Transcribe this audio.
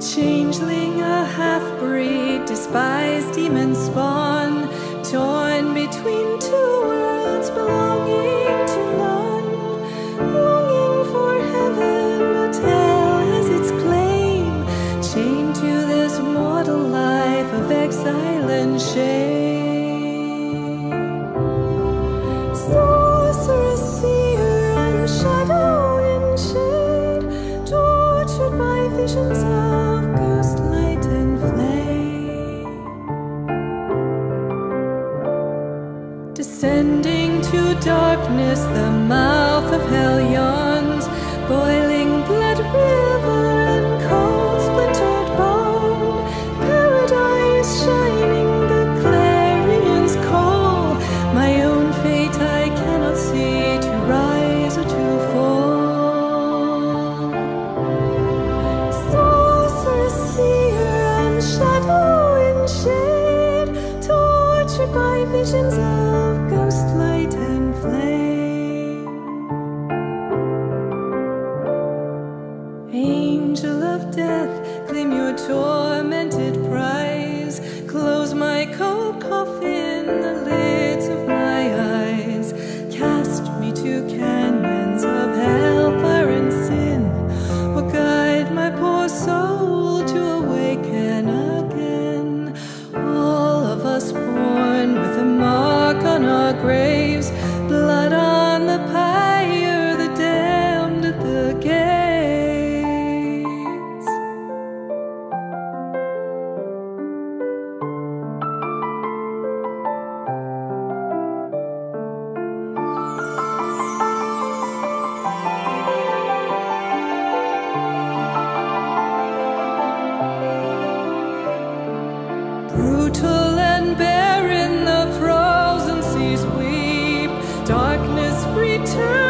Changeling, a half breed, despised demon spawn, torn between two worlds, belonging to none, longing for heaven, but hell has its claim, chained to this mortal life of exile and shame. Sorceress, seer, shadow in shade, tortured by visions Descending to darkness, the mouth of hell yawns, boiling blood river and cold splintered bone. Paradise shining, the clarion's call. My own fate I cannot see to rise or to fall. Sorceress, seer, and shadow in shade, tortured by visions of ghost light and flame. Angel of death, claim your tormented Brutal and barren, the frozen seas weep. Darkness returns.